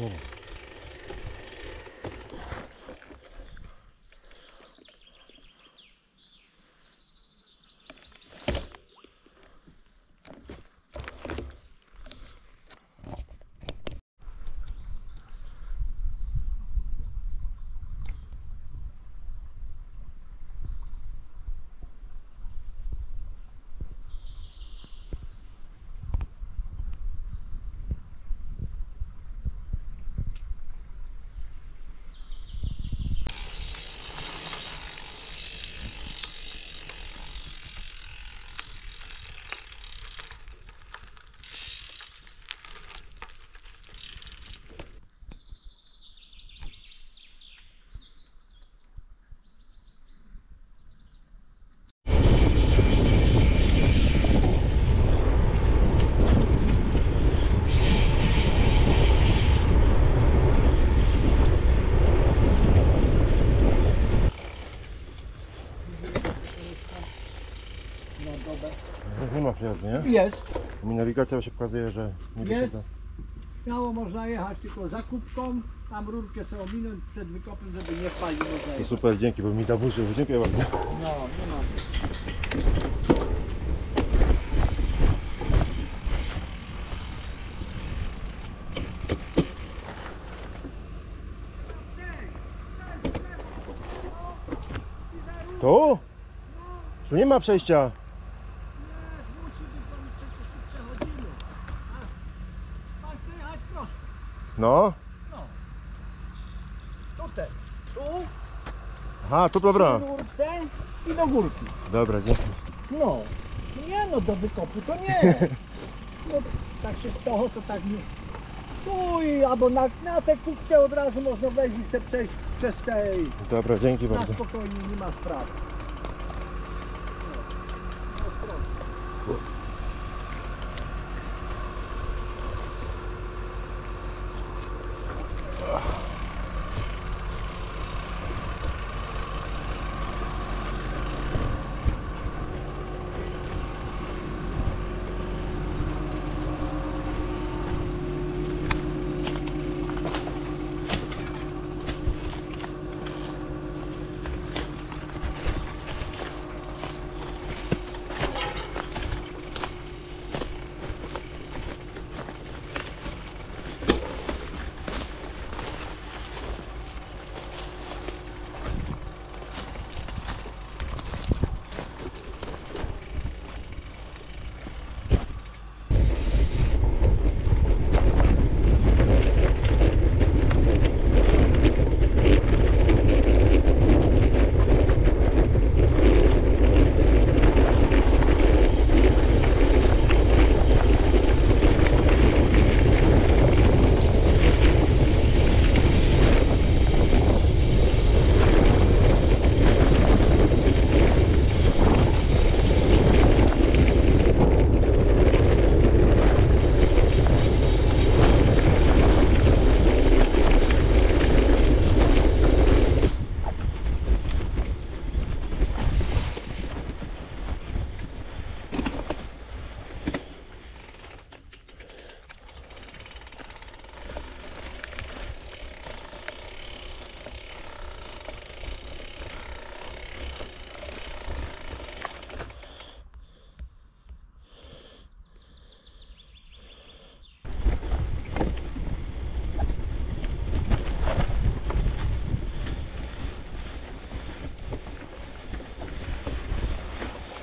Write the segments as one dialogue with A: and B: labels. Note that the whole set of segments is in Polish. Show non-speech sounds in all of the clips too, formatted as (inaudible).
A: Ja pierdzielę. Nie ma przejazdu, nie?
B: Jest.
A: Mi nawigacja się pokazuje, że nie
B: Jest.
A: wysiada.
B: Śmiało można jechać tylko za kubką, tam rurkę sobie ominąć przed wykopem, żeby nie można
A: To
B: jechać.
A: super, dzięki, bo mi zaburzył. Dziękuję bardzo.
B: No, nie ma.
A: Tu? Tu nie ma przejścia. No.
B: No. Tutaj. Tu,
A: Aha, to dobra.
B: rurce i do górki.
A: Dobra, dzięki.
B: No. Nie no, do wykopu to nie. (laughs) No, tak się stało, to tak nie. Tu i albo na, na tę kubkę od razu można wejść i se przejść przez tej.
A: Dobra, dzięki
B: Na
A: bardzo.
B: spokojnie, nie ma sprawy.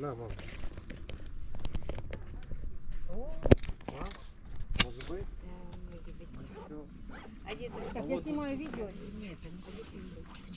A: На, мам. Может быть? Да, может быть.
C: А где-то... Так, а я вот снимаю видео. Нет, это не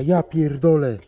A: Ja pierdolę.